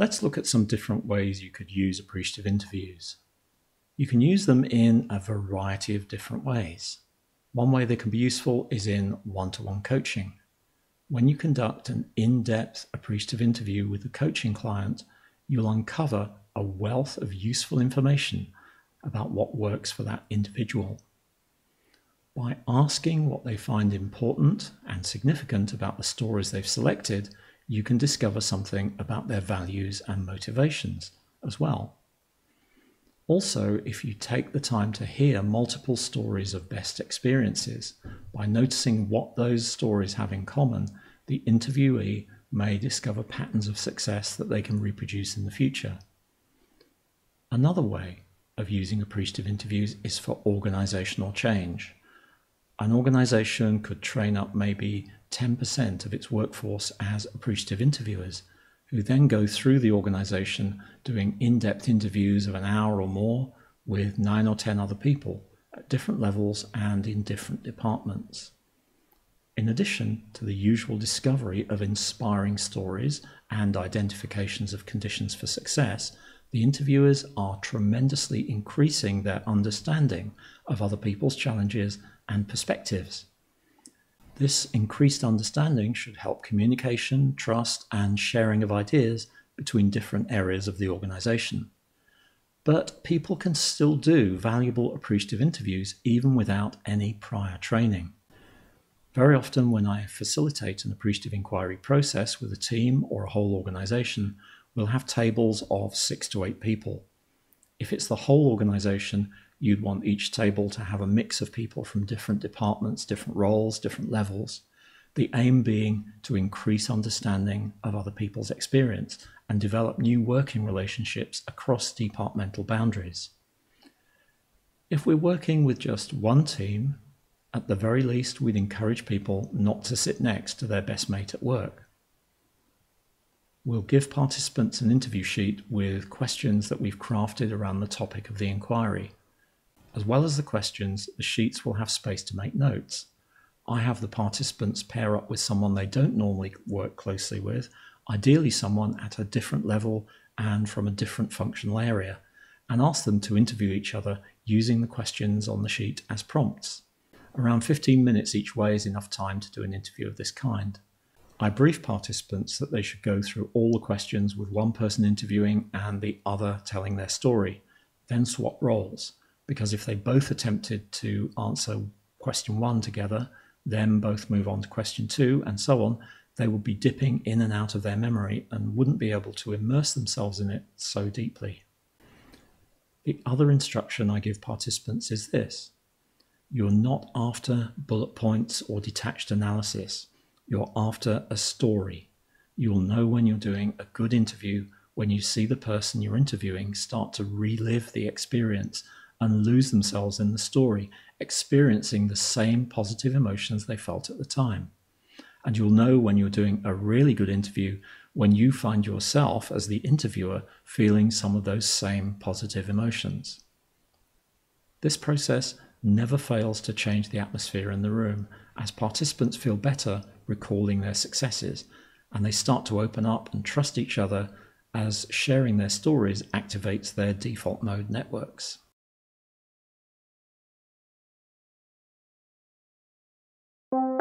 Let's look at some different ways you could use appreciative interviews. You can use them in a variety of different ways. One way they can be useful is in one to one coaching. When you conduct an in depth appreciative interview with a coaching client, you'll uncover a wealth of useful information about what works for that individual. By asking what they find important and significant about the stories they've selected, you can discover something about their values and motivations as well. Also, if you take the time to hear multiple stories of best experiences, by noticing what those stories have in common, the interviewee may discover patterns of success that they can reproduce in the future. Another way of using appreciative interviews is for organizational change. An organization could train up maybe 10% of its workforce as appreciative interviewers who then go through the organization doing in depth interviews of an hour or more with nine or 10 other people at different levels and in different departments. In addition to the usual discovery of inspiring stories and identifications of conditions for success, the interviewers are tremendously increasing their understanding of other people's challenges and perspectives. This increased understanding should help communication, trust, and sharing of ideas between different areas of the organization. But people can still do valuable appreciative interviews even without any prior training. Very often, when I facilitate an appreciative inquiry process with a team or a whole organization, we'll have tables of six to eight people. If it's the whole organization, you'd want each table to have a mix of people from different departments, different roles, different levels. The aim being to increase understanding of other people's experience and develop new working relationships across departmental boundaries. If we're working with just one team, at the very least, we'd encourage people not to sit next to their best mate at work. We'll give participants an interview sheet with questions that we've crafted around the topic of the inquiry. As well as the questions, the sheets will have space to make notes. I have the participants pair up with someone they don't normally work closely with, ideally someone at a different level and from a different functional area, and ask them to interview each other using the questions on the sheet as prompts. Around 15 minutes each way is enough time to do an interview of this kind. I brief participants that they should go through all the questions with one person interviewing and the other telling their story, then swap roles because if they both attempted to answer question one together, then both move on to question two, and so on, they would be dipping in and out of their memory and wouldn't be able to immerse themselves in it so deeply. The other instruction I give participants is this you're not after bullet points or detached analysis, you're after a story. You'll know when you're doing a good interview when you see the person you're interviewing start to relive the experience and lose themselves in the story, experiencing the same positive emotions they felt at the time. And you'll know when you're doing a really good interview when you find yourself, as the interviewer, feeling some of those same positive emotions. This process never fails to change the atmosphere in the room as participants feel better recalling their successes and they start to open up and trust each other as sharing their stories activates their default mode networks. you